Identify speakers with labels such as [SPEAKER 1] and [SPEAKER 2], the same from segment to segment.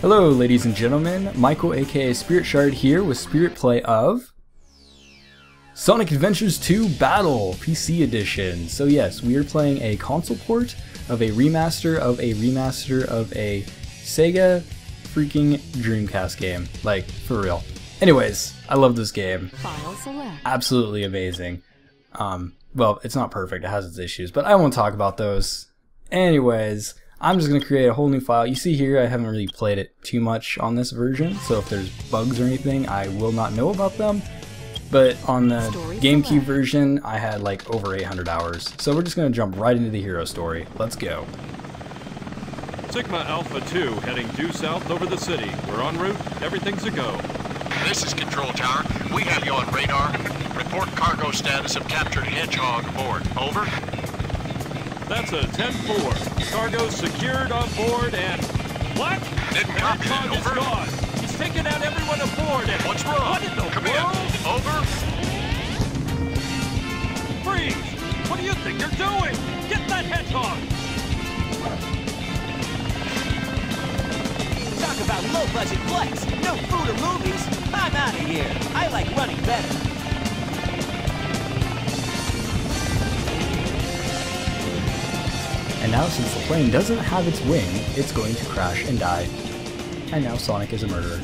[SPEAKER 1] Hello, ladies and gentlemen. Michael, aka Spirit Shard, here with Spirit Play of Sonic Adventures 2 Battle PC Edition. So, yes, we are playing a console port of a remaster of a remaster of a Sega freaking Dreamcast game. Like, for real. Anyways, I love this game. Absolutely amazing. Um, well, it's not perfect, it has its issues, but I won't talk about those. Anyways, I'm just going to create a whole new file. You see here, I haven't really played it too much on this version, so if there's bugs or anything, I will not know about them. But on the
[SPEAKER 2] Story
[SPEAKER 1] GameCube
[SPEAKER 2] select.
[SPEAKER 1] version, I had like over 800 hours. So we're just going to jump right into the hero story. Let's go.
[SPEAKER 3] Sigma Alpha 2 heading due south over the city. We're en route. Everything's a go.
[SPEAKER 4] This is Control Tower. We have you on radar. Report cargo status of captured Hedgehog aboard. Over.
[SPEAKER 3] That's a 10-4. Cargo secured on board and... What?
[SPEAKER 4] Didn't copy that.
[SPEAKER 3] Is
[SPEAKER 4] Over.
[SPEAKER 3] gone. He's taken out everyone aboard and...
[SPEAKER 4] What's wrong?
[SPEAKER 3] What in the
[SPEAKER 4] Come
[SPEAKER 3] world?
[SPEAKER 4] in. Over.
[SPEAKER 3] Freeze! What do you think you're doing? Get that hedgehog!
[SPEAKER 5] Talk about low-budget flights, no food or movies. I'm out of here. I like running better.
[SPEAKER 1] And now since the plane doesn't have its wing, it's going to crash and die. And now Sonic is a murderer.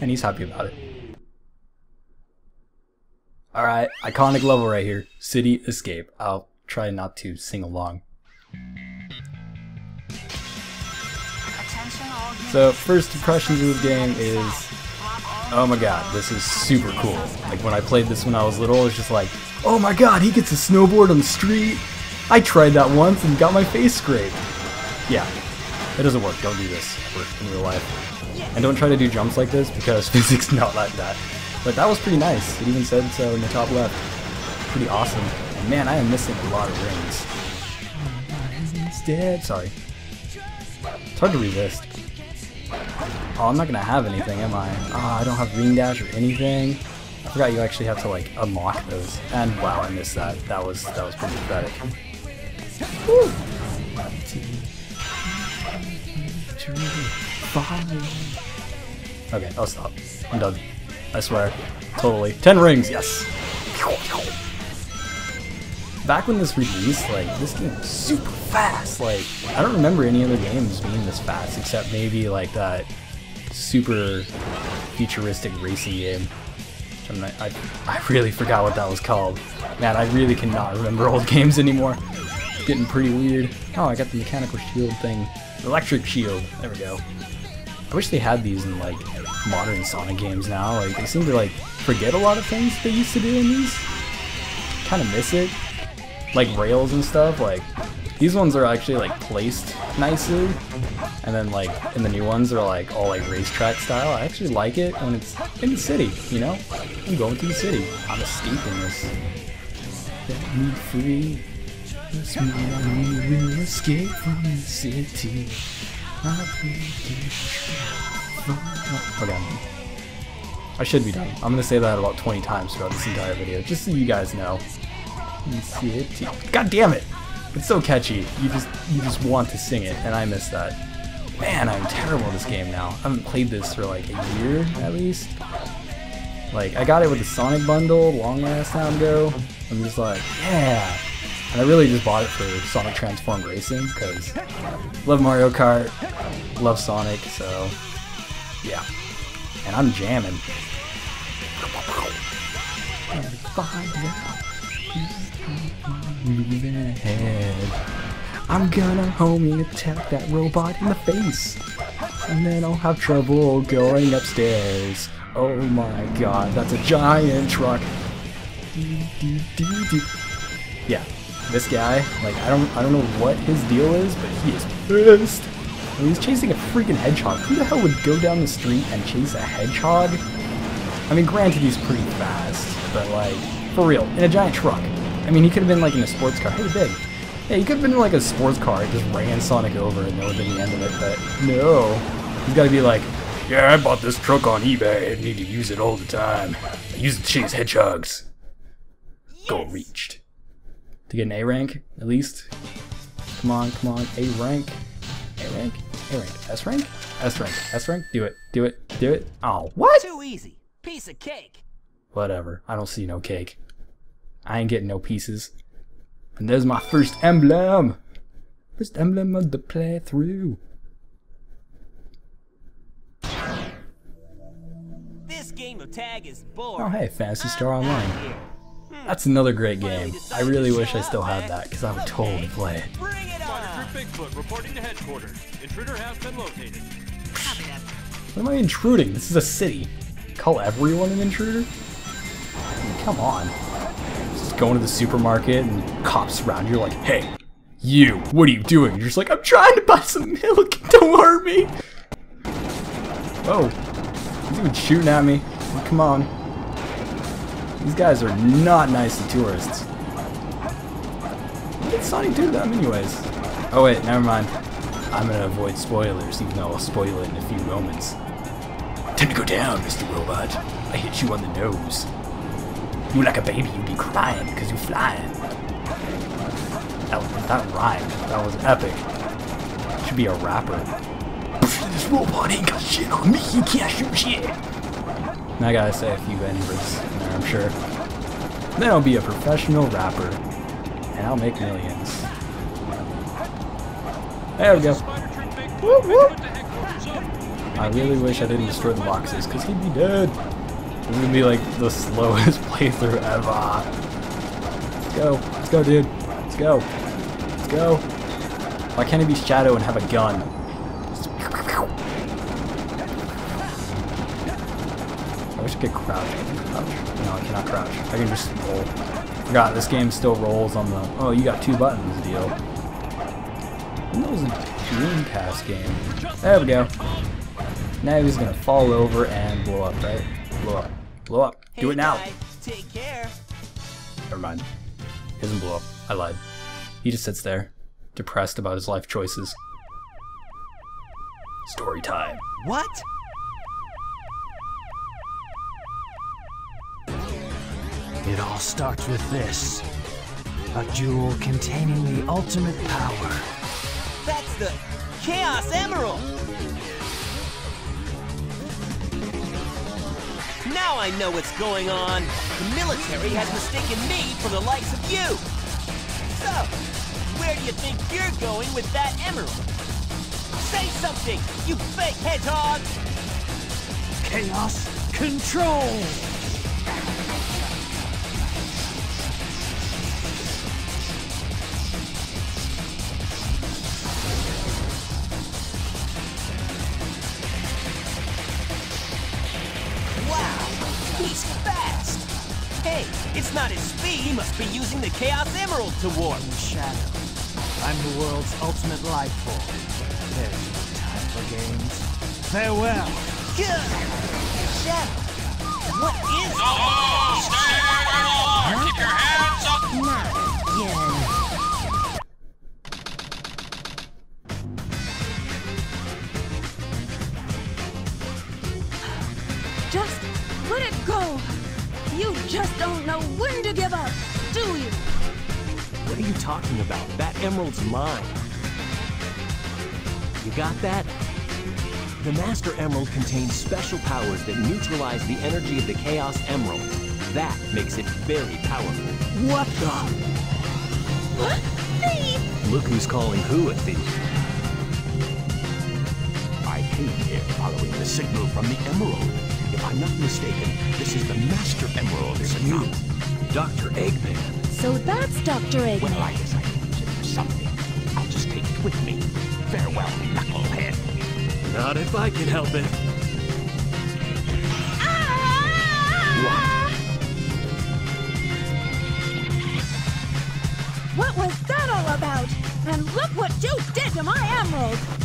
[SPEAKER 1] And he's happy about it. Alright, iconic level right here. City Escape. I'll try not to sing along. So, first impressions of this game is, oh my god, this is super cool. Like when I played this when I was little, I was just like, oh my god, he gets a snowboard on the street. I tried that once and got my face scraped. Yeah, it doesn't work. Don't do this in real life. And don't try to do jumps like this because physics not like that. But that was pretty nice. It even said so in the top left. Pretty awesome. And man, I am missing a lot of rings. Dead. sorry. It's hard to resist. Oh, I'm not gonna have anything, am I? Ah, I don't have ring dash or anything. I forgot you actually have to like unlock those. And wow, I missed that. That was that was pretty pathetic. Woo! Okay, I'll stop. I'm done. I swear. Totally. Ten rings, yes! Back when this released, like, this game was super fast. Like, I don't remember any other games being this fast, except maybe, like, that super futuristic racing game. Not, I, I really forgot what that was called. Man, I really cannot remember old games anymore. Getting pretty weird. Oh, I got the mechanical shield thing. Electric shield. There we go. I wish they had these in like modern Sonic games now. Like they seem to like forget a lot of things they used to do in these. Kind of miss it. Like rails and stuff. Like these ones are actually like placed nicely, and then like in the new ones they're like all like racetrack style. I actually like it when it's in the city. You know, I'm going to the city. I'm escaping this. Set me free. Yes, me, I will escape from the city. I. I should be done. I'm gonna say that about 20 times throughout this entire video, just so you guys know. God damn it! It's so catchy. You just you just want to sing it, and I miss that. Man, I'm terrible at this game now. I haven't played this for like a year at least. Like I got it with the Sonic bundle long ass time ago. I'm just like, yeah. And I really just bought it for Sonic Transformed Racing because love Mario Kart, love Sonic, so yeah. And I'm jamming. Ahead. I'm gonna homing attack that robot in the face. And then I'll have trouble going upstairs. Oh my god, that's a giant truck. Yeah, this guy, like I don't I don't know what his deal is, but he is pissed. And he's chasing a freaking hedgehog. Who the hell would go down the street and chase a hedgehog? I mean, granted he's pretty fast, but like, for real, in a giant truck. I mean, he could have been like in a sports car. Hey, big. Yeah, he could have been in like a sports car and just ran Sonic over and that would have been the end of it, but no. He's gotta be like, yeah, I bought this truck on eBay. I need to use it all the time. I use it to chase hedgehogs. Goal reached. To get an A rank, at least. Come on, come on. A rank. A rank. A rank, S rank, S rank, S rank. Do it, do it, do it. Oh, what?
[SPEAKER 5] Too easy. Piece of cake.
[SPEAKER 1] Whatever. I don't see no cake. I ain't getting no pieces. And there's my first emblem. First emblem of the playthrough.
[SPEAKER 5] This game of tag is boring.
[SPEAKER 1] Oh hey, Phantasy Star Online.
[SPEAKER 5] Outta here.
[SPEAKER 1] That's another great game. I really wish I still had that because I would totally play it.
[SPEAKER 5] Bring it
[SPEAKER 3] Spider
[SPEAKER 5] on.
[SPEAKER 3] Troop Bigfoot reporting to headquarters. Intruder has been located.
[SPEAKER 1] What am I intruding? This is a city. Call everyone an intruder? I mean, come on. Just going to the supermarket and cops around you are like, hey, you, what are you doing? You're just like, I'm trying to buy some milk. Don't hurt me. Oh, He's even shooting at me. Come on. These guys are not nice to tourists. What did Sonic do to them anyways? Oh wait, never mind. I'm gonna avoid spoilers, even though I'll spoil it in a few moments. Time to go down, Mr. Robot. I hit you on the nose. You like a baby, you'd be crying because you're flying. That, that rhymed. That was epic. Should be a rapper. This robot ain't got shit on me. He can't shoot shit. And I gotta say a few in there, I'm sure. Then I'll be a professional rapper. And I'll make millions. There we go. I really wish I didn't destroy the boxes, because he'd be dead. This would be like the slowest playthrough ever. Let's go. Let's go, dude. Let's go. Let's go. Why can't he be Shadow and have a gun? I wish I could crouch. Crouch. No, I cannot crouch. I can just roll. Forgot, this game still rolls on the, oh, you got two buttons deal. And That was a Dreamcast game. There we go. Now he's gonna fall over and blow up, right? Blow up. Blow up. Do it now.
[SPEAKER 5] Take care.
[SPEAKER 1] Never mind. He doesn't blow up. I lied. He just sits there, depressed about his life choices. Story time.
[SPEAKER 5] What?
[SPEAKER 2] It all starts with this. A jewel containing the ultimate power.
[SPEAKER 5] That's the Chaos Emerald. Now I know what's going on. The military has mistaken me for the likes of you. So, where do you think you're going with that emerald? Say something, you fake hedgehog!
[SPEAKER 2] Chaos Control!
[SPEAKER 5] Hey, it's not his speed, he must be using the Chaos Emerald to warp.
[SPEAKER 2] Shadow. I'm the world's ultimate life form. There's no time for games. Farewell!
[SPEAKER 5] Good. Shadow, what is
[SPEAKER 4] Oh, stay where you are! Keep your hands up!
[SPEAKER 5] Not again.
[SPEAKER 6] Just to give up, do you?
[SPEAKER 7] What are you talking about? That emerald's mine. You got that? The Master Emerald contains special powers that neutralize the energy of the Chaos Emerald. That makes it very powerful.
[SPEAKER 2] What the?
[SPEAKER 6] What? Thief!
[SPEAKER 7] Look who's calling who a thief.
[SPEAKER 8] I came here following the signal from the Emerald. If I'm not mistaken, this is the Master Emerald, is it not?
[SPEAKER 7] Dr. Eggman.
[SPEAKER 6] So that's Dr.
[SPEAKER 8] Well,
[SPEAKER 6] Eggman.
[SPEAKER 8] I decided to use it for something. I'll just take it with me. Farewell, knucklehead.
[SPEAKER 7] Not if I can help it.
[SPEAKER 6] What was that all about? And look what you did to my emerald!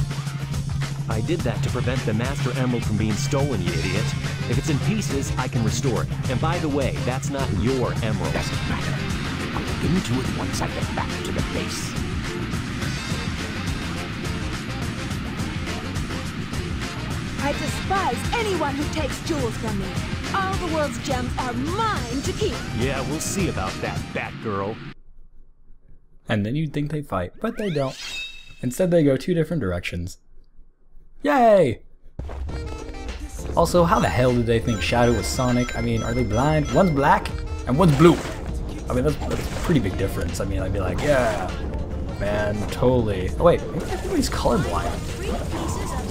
[SPEAKER 7] I did that to prevent the Master Emerald from being stolen, you idiot. If it's in pieces, I can restore it. And by the way, that's not your emerald.
[SPEAKER 8] Doesn't matter. I'll look into it once I get back to the base.
[SPEAKER 6] I despise anyone who takes jewels from me. All the world's gems are mine to keep.
[SPEAKER 7] Yeah, we'll see about that, Batgirl.
[SPEAKER 1] And then you'd think they fight, but they don't. Instead, they go two different directions. Yay! Also, how the hell did they think Shadow was Sonic? I mean, are they blind? One's black and one's blue. I mean, that's, that's a pretty big difference. I mean, I'd be like, yeah, man, totally. Oh wait, maybe everybody's colorblind.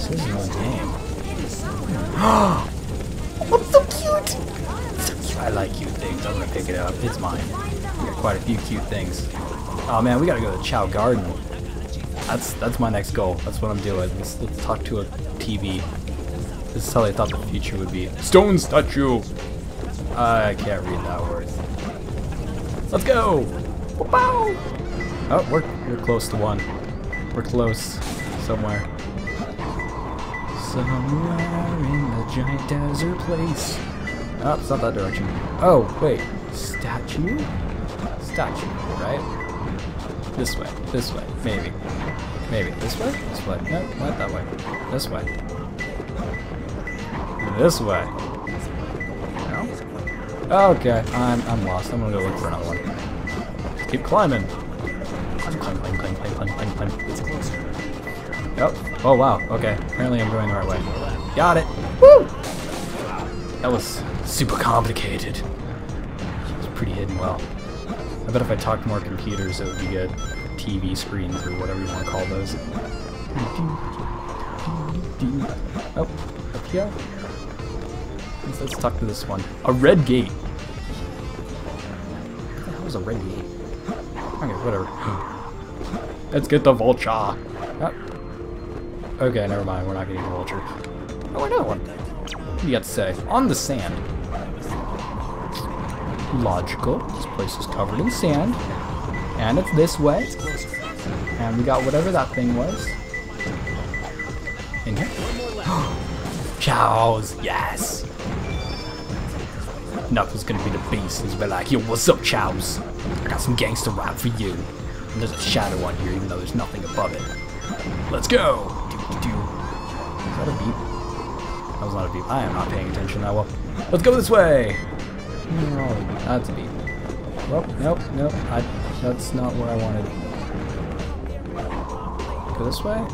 [SPEAKER 1] This is old game. oh, so cute! So cute! I like cute things. I'm gonna pick it up. It's mine. We got quite a few cute things. Oh man, we gotta go to Chao Garden. That's that's my next goal. That's what I'm doing. Let's, let's talk to a TV. This is how they thought the future would be. Stone statue! I can't read that word. Let's go! Bow! Oh, we're, we're close to one. We're close. Somewhere. Somewhere in the giant desert place. Oh, it's not that direction. Oh, wait. Statue? Statue, right? This way. This way. Maybe. Maybe. This way? This way. No, not that way. This way. This way. No? Okay, I'm, I'm lost. I'm gonna go look for another one. Keep climbing. Climb, climb, climb, climb, climb, climb, climb, climb. It's closer. Yep. Oh, wow. Okay. Apparently I'm going the right way. Got it. Woo! That was super complicated. It was pretty hidden well. I bet if I talked more computers, it would be good. TV screens or whatever you want to call those. Oh, up here. Let's, talk to this one. A red gate. What the hell is a red gate? Okay, whatever. Let's get the vulture. Oh. Okay, never mind. We're not getting the vulture. Oh, another one. What do you got to say? On the sand. Logical. This place is covered in sand. And it's this way. And we got whatever that thing was. In here. Chows! Yes! Knuckles gonna be the beast. He's be like, yo, what's up, Chows? I got some gangster rap for you. And there's a shadow on here, even though there's nothing above it. Let's go! Do, do, do. Is that a beep? That was not a beep. I am not paying attention that well. Let's go this way! No, that's a beep. Well, nope, nope. I, that's not where I wanted. Go this way?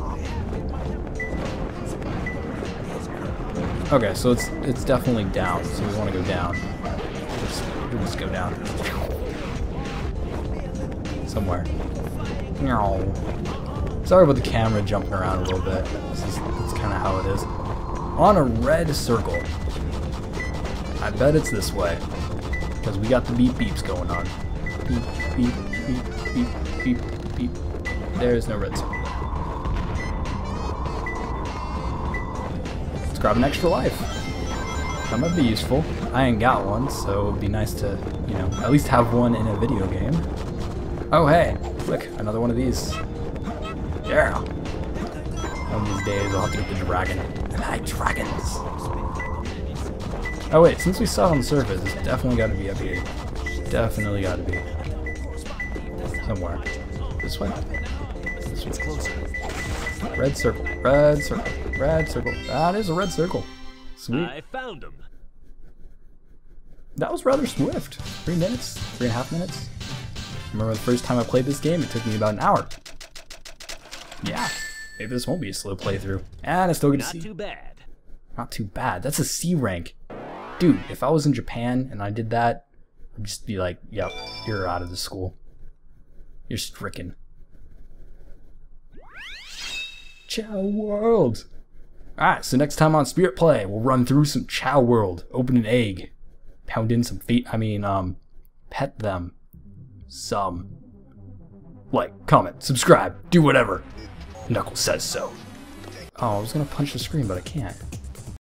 [SPEAKER 1] Okay, so it's it's definitely down, so we want to go down. Just, just go down. Somewhere. No. Sorry about the camera jumping around a little bit. This is that's kind of how it is. On a red circle. I bet it's this way. Because we got the beep beeps going on. Beep, beep, beep, beep, beep, beep. There is no red circle. Let's grab an extra life. That might be useful. I ain't got one, so it'd be nice to, you know, at least have one in a video game. Oh hey, look, another one of these. Yeah. One of these days I'll have to get the dragon. I like dragons. Oh wait, since we saw it on the surface, it's definitely got to be up here. Definitely got to be. Somewhere. This way? This way. closer. Red circle. Red circle. Red circle. That is a red circle. Sweet.
[SPEAKER 7] I found him.
[SPEAKER 1] That was rather swift. Three minutes? Three and a half minutes? Remember the first time I played this game, it took me about an hour. Yeah. Maybe this won't be a slow playthrough. And I still get to
[SPEAKER 7] Not too bad.
[SPEAKER 1] Not too bad. That's a C rank. Dude, if I was in Japan and I did that, I'd just be like, yep, you're out of the school. You're stricken. Chao World! Alright, so next time on Spirit Play, we'll run through some Chao World, open an egg, pound in some feet, I mean, um, pet them. Some. Like, comment, subscribe, do whatever. Knuckles says so. Oh, I was gonna punch the screen, but I can't.